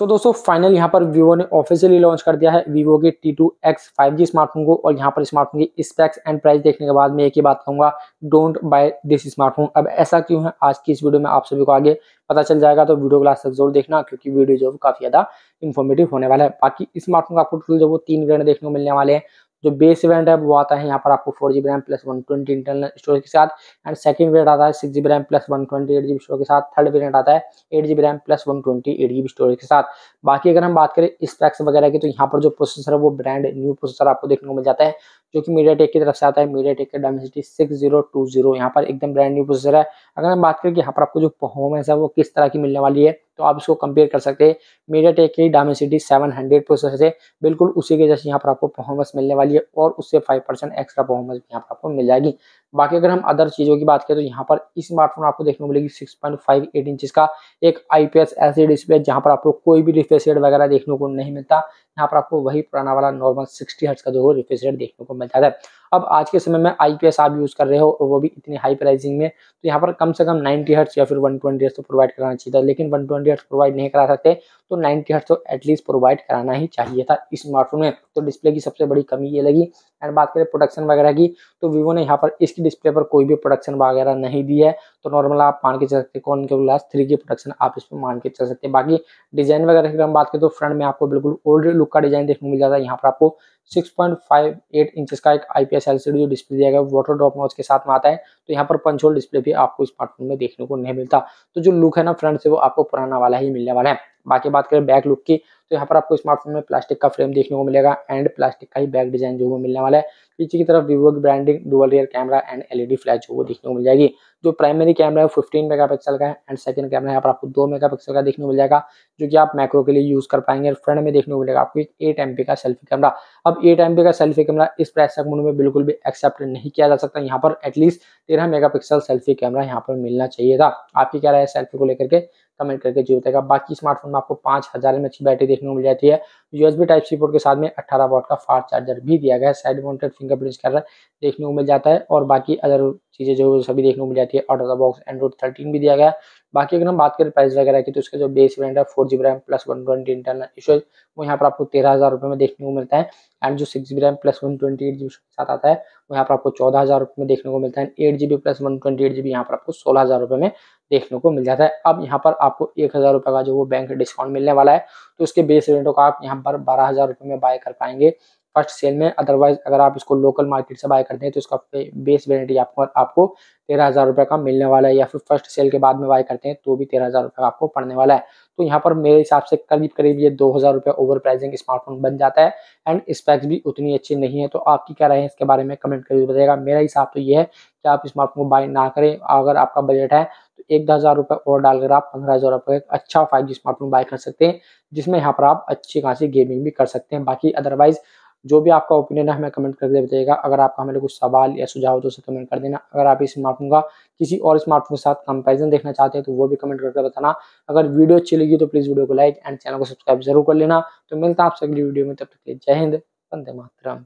सो so, दोस्तों final यहाँ पर वीवो ने ऑफिशियली लॉन्च कर दिया है वीवो के T two X five G smartphone को और यहाँ पर स्मार्टफ़ोन की स्पेक्स एंड प्राइस देखने के बाद मैं एक ही बात कहूँगा डोंट बाय दिस स्मार्टफ़ोन अब ऐसा क्यों है? आज की इस वीडियो में आप सभी को आगे पता चल जाएगा तो वीडियो क्लास तक ज़रूर देखना क्योंकि वीडियो जो काफ़ी ज़्यादा इन्फॉर्मेटिव होने वाला है। बाकी स्मार्टफ़ोन का आपको टोटल जो वो तीन वेरियंट देखने को मिलने वाले हैं। जो बेस वेरियंट है, वो आता है यहाँ पर आपको four G RAM plus one twenty internal storage के साथ एंड सेकंड वेरियंट आता है six G RAM plus one twenty eight G storage के साथ. थर्ड वेरियंट आता है eight G B RAM plus one twenty eight G storage के साथ. बाकी अगर हम बात करें स्पेक्स वगैरह की तो यहाँ पर जो प्रोसेसर है, वो ब्रांड न्यू प्रोसेसर आपको देखने को मिल जाता है, जो कि मीडिया टेक की तरफ़ से आता है. Media MediaTek Dimensity six zero two zero यहाँ पर एकदम ब्रांड न्यू प्रोसेसर है. अगर हम बात करें कि यहाँ पर आपको जो परफॉर्मेंस है, वो किस तरह की मिलने वाली है तो आप इसको कंपेयर कर सकते हैं। मीडिया टेक की डायमेंसिटी सेवन हंड्रेड प्रोसेस है बिल्कुल उसी के जैसे यहाँ पर आपको परफॉर्मेंस मिलने वाली है और उससे फाइव परसेंट एक्स्ट्रा परफॉर्मेंस यहाँ पर आपको मिल जाएगी। बाकी अगर हम अदर चीज़ों की बात करें तो यहाँ पर इस स्मार्टफ़ोन आपको देखने को मिलेगी six point five eight inch का एक आईपीएस एलसीडी डिस्प्ले जहाँ पर आपको कोई भी रिफ्रेश रेट वगैरह देखने को नहीं मिलता। यहाँ पर आपको वही पुराना वाला नॉर्मल सिक्सटी हर्ट्स का जो रिफ्रेश देखने को मिलता है। अब आज के समय में आईपीएस आप यूज़ कर रहे हो और वो भी इतनी हाई प्राइसिंग में तो यहाँ पर कम से कम 90 हर्ट्स या फिर 120 हर्ट्स तो प्रोवाइड कराना चाहिए था। लेकिन 120 हर्ट्स प्रोवाइड नहीं करा सकते तो 90 हर्ट्स तो एटलीस्ट प्रोवाइड कराना ही चाहिए था इस स्मार्टफ़ोन में। तो डिस्प्ले की सबसे बड़ी कमी ये लगी। एंड बात करें प्रोडक्शन वगैरह की तो वीवो ने यहाँ पर इसकी डिस्प्ले पर कोई भी प्रोडक्शन वगैरह नहीं दी है तो नॉर्मल आप मान के चल सकते कौन के ग्लास थ्री की प्रोडक्शन आप इस पर मान के चल सकते हैं। बाकी डिज़ाइन वगैरह की हम बात करें तो फ्रंट में आपको बिल्कुल ओल्ड लुक का डिज़ाइन देखने को मिल जाता है। यहाँ पर आपको 6.58 इंचेस का एक आईपीएस एलसीडी जो डिस्प्ले दिया गया वाटर ड्रॉप नॉच के साथ में आता है तो यहाँ पर पंचोल डिस्प्ले भी आपको स्मार्टफ़ोन में देखने को नहीं मिलता। तो जो लुक है ना फ्रंट से वो आपको पुराना वाला ही मिलने वाला है। बाकी बात करें बैक लुक की तो यहाँ पर आपको स्मार्टफ़ोन में प्लास्टिक का फ्रेम देखने को मिलेगा एंड प्लास्टिक का ही बैक डिज़ाइन जो वो मिलने वाला है। पीछे की तरफ़ वीवो की branding dual rear camera and LED flash जो वो देखने को मिल जाएगी। जो प्राइमरी कैमरा है 15 मेगापिक्सल का है एंड सेकंड कैमरा यहाँ पर आपको दो मेगापिक्सल का देखने को मिल जाएगा, जो कि आप मैक्रो के लिए यूज़ कर पाएँगे फ्रंट में देखने को मिलेगा आपको एक एट एमपी का सेल्फी कैमरा अब एट एमपी का सेल्फी कैमरा इस प्राइस सेगमेंट में बिल्कुल भी एक्सेप्ट नहीं किया जा सकता। यहाँ पर एटलीस्ट तेरह मेगा सेल्फी कैमरा यहाँ पर मिलना चाहिए था। आपकी क्या राय सेल्फी को लेकर के? कमेंट करके ज़रूर बताएगा बाकी स्मार्टफ़ोन में आपको पाँच हज़ार में अच्छी बैटरी देखने को मिल जाती है। यूएसबी टाइप सी पोर्ट के साथ में 18 वॉट का फास्ट चार्जर भी दिया गया है। साइड माउंटेड फिंगरप्रिंट स्कैनर देखने को मिल जाता है और बाकी अदर चीज़ें जो सभी देखने को मिल जाती है। Out of the box Android thirteen भी दिया गया बाकी अगर हम बात करें प्राइस वगैरह की तो उसका जो बेस वेरियंट है four G RAM plus one twenty internal storage वो यहाँ पर आपको तेरह हज़ार रुपये में देखने को मिलता है। एंड जो six G RAM plus one twenty eight G के साथ आता है, वो यहाँ पर आपको चौदह हज़ार रुपये में देखने को मिलता है। Eight G B plus one twenty eight G B यहाँ पर आपको सोलह हज़ार रुपये में देखने को मिल जाता है। अब यहाँ पर आपको एक हज़ार रुपये का जो वो बैंक डिस्काउंट मिलने वाला है तो उसके बेस रेटों का आप यहाँ पर बारह हज़ार रुपये में बाय कर पाएँगे। फ़र्स्ट सेल में अदरवाइज़ अगर आप इसको लोकल मार्केट से बाय करते हैं तो इसका बेस वेरियंटी आपको आपको तेरह हज़ार रुपये का मिलने वाला है, या फिर फ़र्स्ट सेल के बाद में बाय करते हैं तो भी तेरह हज़ार रुपये आपको पड़ने वाला है। तो यहाँ पर मेरे हिसाब से करीब करीब ये दो हज़ार रुपये ओवर प्राइसिंग स्मार्टफ़ोन बन जाता है एंड स्पेक्स भी उतनी अच्छी नहीं है। तो आपकी क्या राय है इसके बारे में कमेंट करके बताएगा मेरा हिसाब तो ये है कि आप स्मार्टफ़ोन को बाय ना करें। अगर आपका बजट है तो एक दस हज़ार रुपये और डालकर आप पंद्रह हज़ार रुपये अच्छा फाइव जी स्मार्टफ़ोन बाय कर सकते हैं, जिसमें यहाँ पर आप अच्छी खासी गेमिंग भी कर सकते हैं। बाकी अदरवाइज़ जो भी आपका ओपिनियन है, हमें कमेंट करके बताइएगा। अगर आपका हमें कुछ सवाल या सुझाव हो तो उसे कमेंट कर देना। अगर आप इस स्मार्टफ़ोन का किसी और स्मार्टफ़ोन के साथ कंपेरिजन देखना चाहते हैं तो वो भी कमेंट करके बताना। अगर वीडियो अच्छी लगी तो प्लीज़ वीडियो को लाइक एंड चैनल को सब्सक्राइब ज़रूर कर लेना। तो मिलता है आपसे अगली वीडियो में। तब तक जय हिंद, वंदे मातरम।